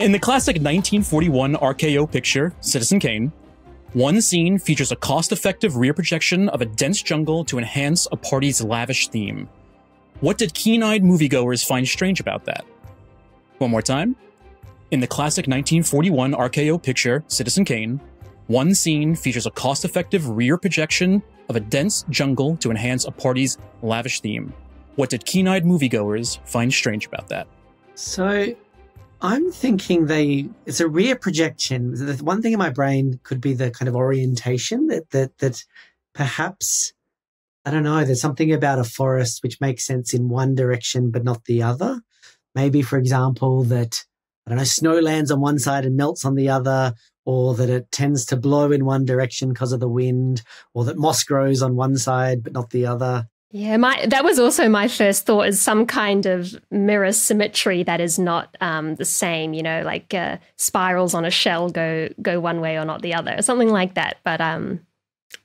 In the classic 1941 RKO picture, Citizen Kane, one scene features a cost effective rear projection of a dense jungle to enhance a party's lavish theme. What did keen eyed moviegoers find strange about that? One more time. In the classic 1941 RKO picture, Citizen Kane, one scene features a cost effective rear projection of a dense jungle to enhance a party's lavish theme. What did keen eyed moviegoers find strange about that? So I'm thinking they it's a rear projection. The one thing in my brain could be the kind of orientation that that that perhaps I don't know, there's something about a forest which makes sense in one direction but not the other. Maybe for example that I don't know, snow lands on one side and melts on the other, or that it tends to blow in one direction because of the wind, or that moss grows on one side but not the other. Yeah, my that was also my first thought is some kind of mirror symmetry that is not um, the same. You know, like uh, spirals on a shell go go one way or not the other, something like that. But um,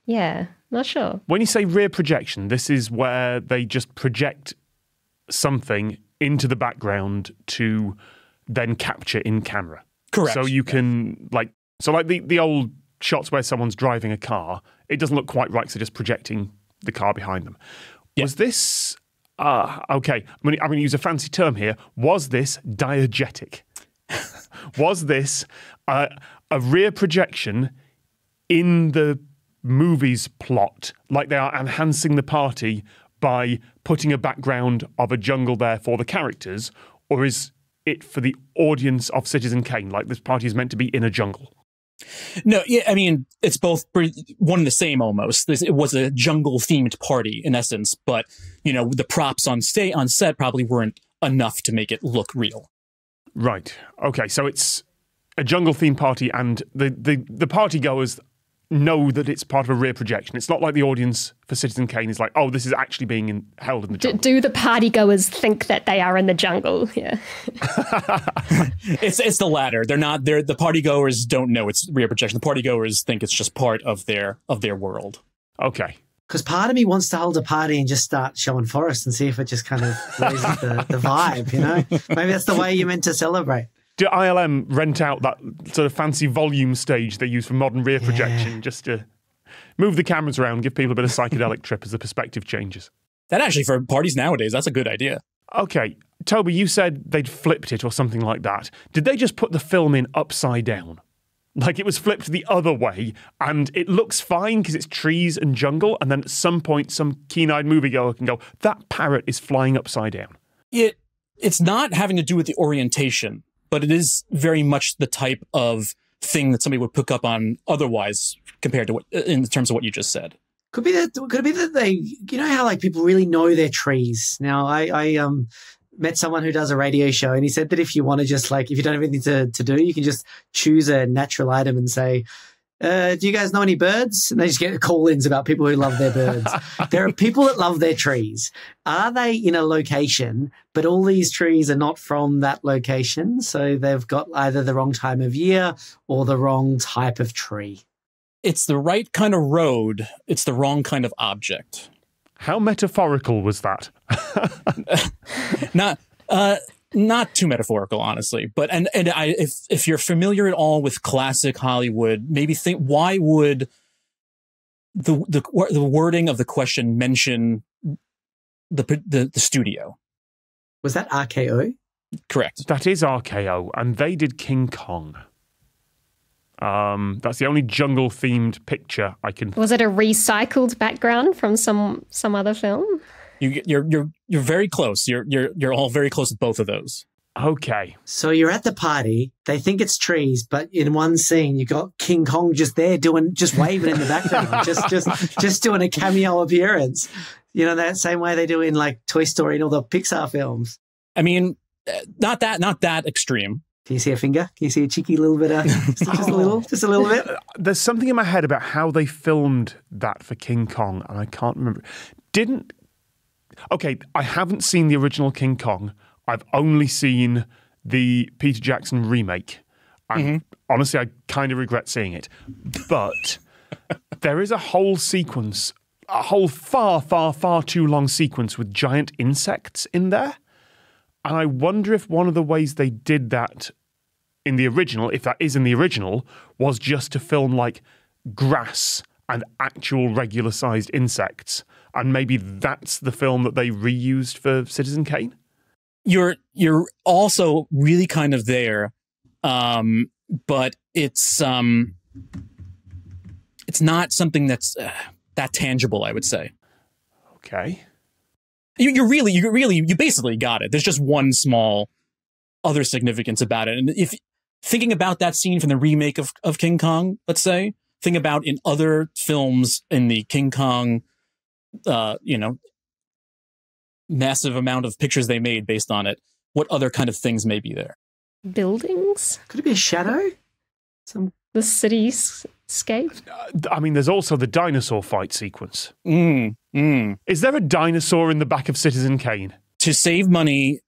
yeah, not sure. When you say rear projection, this is where they just project something into the background to then capture in camera. Correct. So you can like so like the the old shots where someone's driving a car, it doesn't look quite right. So just projecting the car behind them. Was this uh, okay? I'm going to use a fancy term here. Was this diegetic? was this uh, a rear projection in the movie's plot, like they are enhancing the party by putting a background of a jungle there for the characters, or is it for the audience of Citizen Kane, like this party is meant to be in a jungle? No, yeah, I mean it's both one and the same almost. It was a jungle themed party in essence, but you know the props on stay on set probably weren't enough to make it look real. Right. Okay. So it's a jungle themed party, and the the the party goers know that it's part of a rear projection. It's not like the audience for Citizen Kane is like, oh, this is actually being in, held in the jungle. Do, do the party goers think that they are in the jungle? Yeah. it's it's the latter. They're not. They're the party goers don't know it's rear projection. The party goers think it's just part of their of their world. Okay. Because part of me wants to hold a party and just start showing Forest and see if it just kind of raises the, the vibe, you know? Maybe that's the way you're meant to celebrate do ILM rent out that sort of fancy volume stage they use for modern rear projection yeah. just to move the cameras around, give people a bit of psychedelic trip as the perspective changes? That actually, for parties nowadays, that's a good idea. Okay, Toby, you said they'd flipped it or something like that. Did they just put the film in upside down? Like it was flipped the other way, and it looks fine because it's trees and jungle, and then at some point, some keen-eyed moviegoer can go, "That parrot is flying upside down." It it's not having to do with the orientation but it is very much the type of thing that somebody would pick up on otherwise compared to what in terms of what you just said. Could be that could it be that they you know how like people really know their trees. Now I, I um met someone who does a radio show and he said that if you want to just like if you don't have anything to, to do, you can just choose a natural item and say, uh, do you guys know any birds? And they just get call ins about people who love their birds. there are people that love their trees. Are they in a location, but all these trees are not from that location? So they've got either the wrong time of year or the wrong type of tree. It's the right kind of road, it's the wrong kind of object. How metaphorical was that? Not. Uh, not too metaphorical, honestly. But and and I, if if you're familiar at all with classic Hollywood, maybe think why would the the the wording of the question mention the the, the studio? Was that RKO? Correct. That is RKO, and they did King Kong. Um, that's the only jungle themed picture I can. Was it a recycled background from some some other film? You, you're you're you're very close. You're you're you're all very close with both of those. Okay. So you're at the party. They think it's trees, but in one scene you got King Kong just there doing just waving in the background, just just just doing a cameo appearance. You know that same way they do in like Toy Story and all the Pixar films. I mean, uh, not that not that extreme. Can you see a finger? Can you see a cheeky little bit of just, just a little, just a little bit? There's something in my head about how they filmed that for King Kong, and I can't remember. Didn't okay, I haven't seen the original King Kong. I've only seen the Peter Jackson remake. Mm-hmm. Honestly, I kind of regret seeing it. But there is a whole sequence, a whole far, far, far too long sequence with giant insects in there. And I wonder if one of the ways they did that in the original, if that is in the original, was just to film like grass and actual regular sized insects. And maybe that's the film that they reused for Citizen Kane. You're you're also really kind of there, um, but it's um, it's not something that's uh, that tangible. I would say. Okay. You, you really, you really, you basically got it. There's just one small other significance about it, and if thinking about that scene from the remake of of King Kong, let's say, think about in other films in the King Kong, uh, you know, massive amount of pictures they made based on it. What other kind of things may be there? Buildings? Could it be a shadow? Some The cityscape? I mean, there's also the dinosaur fight sequence. Mm, mm. Is there a dinosaur in the back of Citizen Kane? To save money,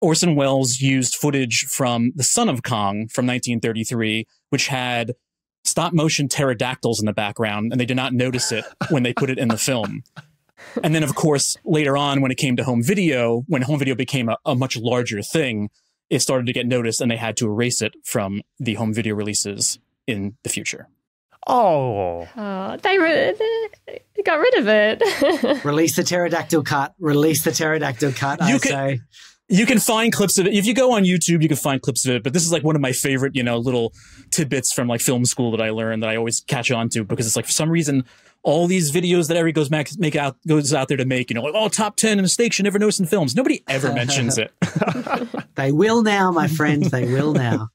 Orson Welles used footage from The Son of Kong from 1933, which had stop motion pterodactyls in the background, and they did not notice it when they put it in the film. And then, of course, later on, when it came to home video, when home video became a, a much larger thing, it started to get noticed, and they had to erase it from the home video releases in the future. Oh, Oh, they, re- they got rid of it. release the pterodactyl cut. Release the pterodactyl cut. I You can- say. You can find clips of it. If you go on YouTube, you can find clips of it. But this is like one of my favorite, you know, little tidbits from like film school that I learned that I always catch on to because it's like for some reason all these videos that Eric goes make out goes out there to make, you know, like oh top ten mistakes you never notice in films. Nobody ever mentions it. They will now, my friend. They will now.